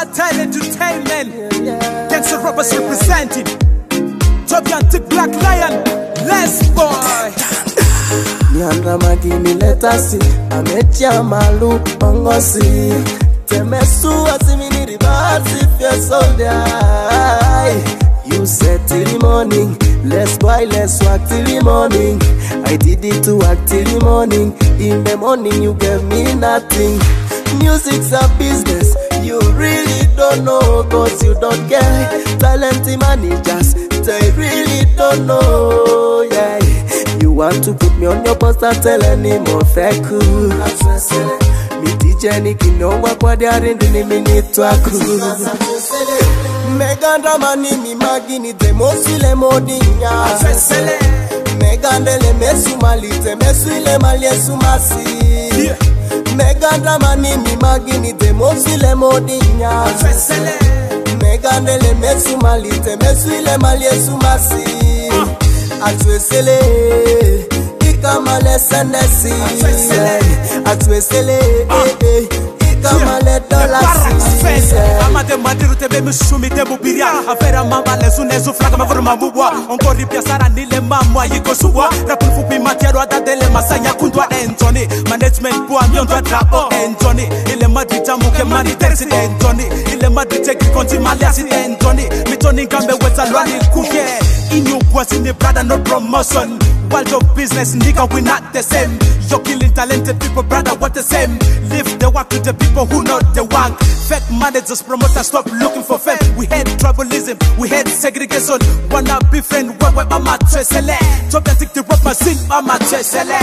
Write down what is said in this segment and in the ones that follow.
Versatile Entertainment. Gangster rappers representing. Gigantic Black Lion. Les Boy. Nyanda magini letasi ametia malu ongosi temesu asimini ribasi fia soldier You said till the morning Let's boy let's work till the morning I did it to work till the morning In the morning you gave me nothing Music's a business You really don't know Cause you don't get Talent managers. They really don't know Yeah. You want to put me on your poster Tell any more fake Mi DJ nikinongwa kwa diari ndini minitwaku Meganda manini magini demosile modinya Megandele mesu malite mesu ile megadamani mimaginite mosile modinya. Megandele mesumalite mesuilemali esumasi ah. atuesele ikamale sendesi atuesele. Ah. Eh, eh. mshumi tebubiria avera mama lezunezu fraga mavuru mamubwa ongori biasara nile mamwa yikosuwa rapulufupi matiarwa dadele masanya kundwa enjoni management bua miondwa drapo enjoni ile maditamuke manitersi enjoni ile maditegrikonti maliasi enjoni mitoni ngambewezalwani kuke inyugwasini brada no promotion. World of business, nigga, we not the same. You're killing talented people, brother, what the same. Leave the work to the people who know the work. Fake managers, promoters, stop looking for fame. We hate tribalism, we hate segregation. Wanna be friend, where mama tresele. Top and take the rope, my sing, mama tresele.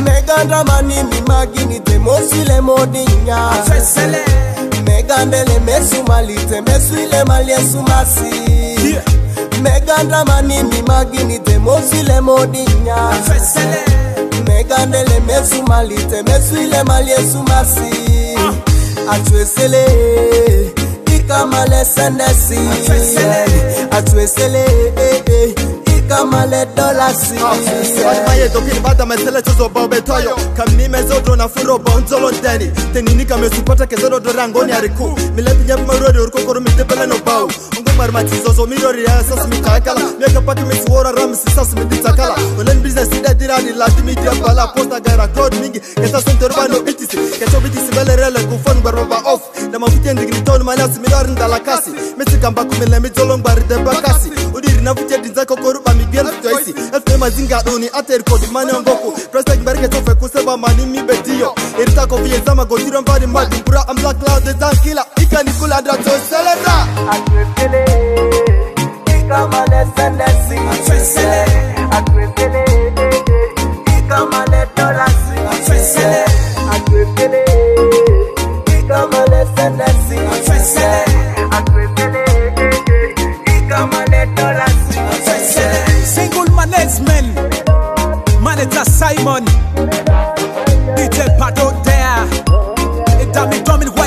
Meganda manini magini demosile modinya Tresele. Megandele mesu malite mesu ile maliesu masi Yeah. megandramani mimaginite mosile modinya. Megandele mesumalite mesuilemali esumasi atuesele ah. ikamale sendesi atuesele eh, eh, kamale dolasi. Ah, Alimaye dopini bada mesele chozo baube toyo. Kamime zodro na furo bonzolo ndeni Mar matizo zo mirori ya sas mi takala Nega pati mi swora ram si sas mi di takala Olen business ida dira ni lati mi dia bala Posta gaira crowd mingi. Kesa sen torba no itisi Kecho bitisi bele rele kufon bar baba off. Na mafuti ndigini ton manasi minori ndala kasi. Mesi kamba kumile mi jolong bari deba kasi. Udiri na vutia dinza kokoruba mi gel toisi Elfte mazinga duni ate rikodi mani ongoku Presta kimberike tofe kuseba mani mi bediyo Irita kofi yezama gotiro mbani madi Mpura amla cloud de zankila Ika nikula ndra to celebra Aki It's a Simon. DJ out there. It's a me coming.